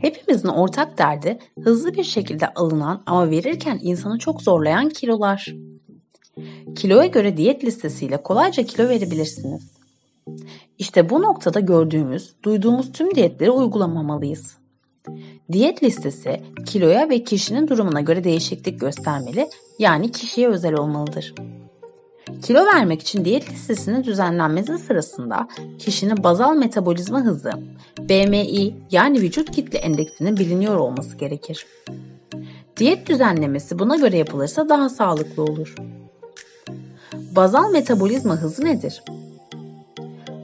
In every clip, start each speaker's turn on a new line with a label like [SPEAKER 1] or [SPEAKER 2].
[SPEAKER 1] Hepimizin ortak derdi hızlı bir şekilde alınan ama verirken insanı çok zorlayan kilolar. Kiloya göre diyet listesiyle kolayca kilo verebilirsiniz. İşte bu noktada gördüğümüz, duyduğumuz tüm diyetleri uygulamamalıyız. Diyet listesi kiloya ve kişinin durumuna göre değişiklik göstermeli, yani kişiye özel olmalıdır. Kilo vermek için diyet listesinin düzenlenmesi sırasında kişinin bazal metabolizma hızı, BMI yani vücut kitle endeksinin biliniyor olması gerekir. Diyet düzenlemesi buna göre yapılırsa daha sağlıklı olur. Bazal metabolizma hızı nedir?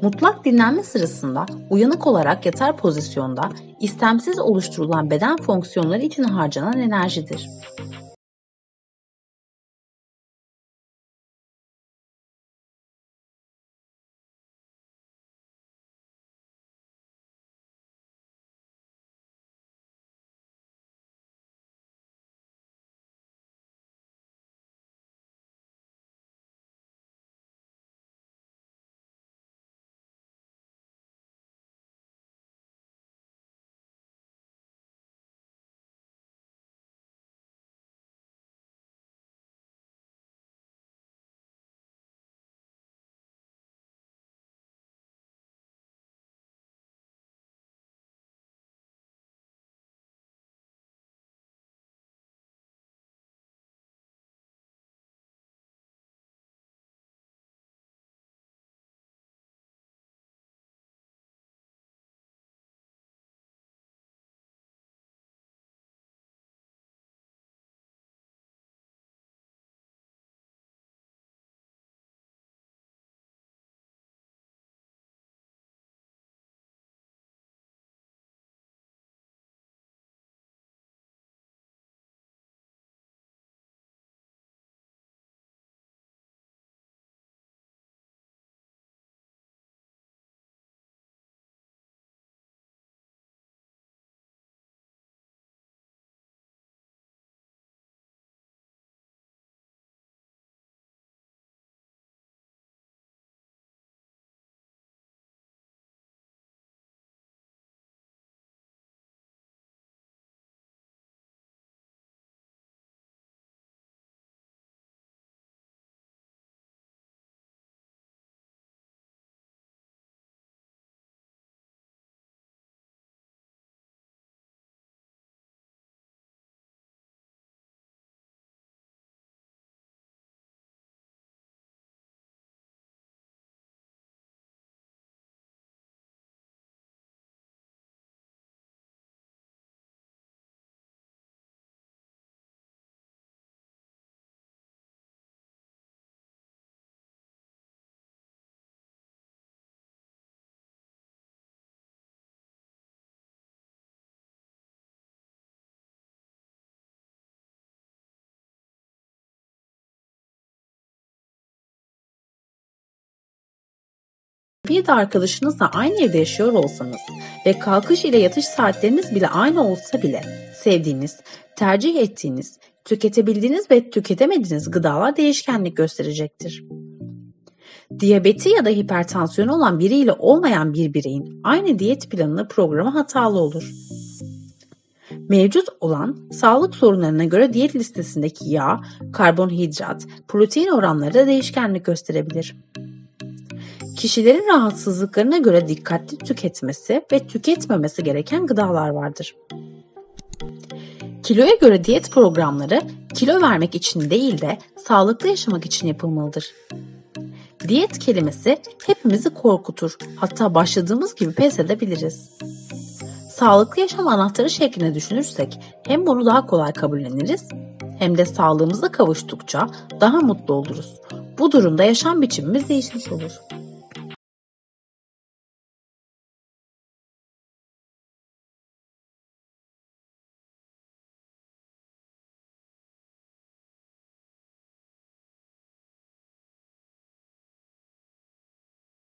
[SPEAKER 1] Mutlak dinlenme sırasında uyanık olarak yatar pozisyonda istemsiz oluşturulan beden fonksiyonları için harcanan enerjidir. Bir de arkadaşınızla aynı evde yaşıyor olsanız ve kalkış ile yatış saatleriniz bile aynı olsa bile sevdiğiniz, tercih ettiğiniz, tüketebildiğiniz ve tüketemediğiniz gıdalar değişkenlik gösterecektir. Diyabeti ya da hipertansiyonu olan biriyle olmayan bir bireyin aynı diyet planını programı hatalı olur. Mevcut olan sağlık sorunlarına göre diyet listesindeki yağ, karbonhidrat, protein oranları da değişkenlik gösterebilir kişilerin rahatsızlıklarına göre dikkatli tüketmesi ve tüketmemesi gereken gıdalar vardır. Kiloya göre diyet programları kilo vermek için değil de sağlıklı yaşamak için yapılmalıdır. Diyet kelimesi hepimizi korkutur. Hatta başladığımız gibi pes edebiliriz. Sağlıklı yaşam anahtarı şeklinde düşünürsek hem bunu daha kolay kabulleniriz hem de sağlığımıza kavuştukça daha mutlu oluruz. Bu durumda yaşam biçimimiz değişmiş olur.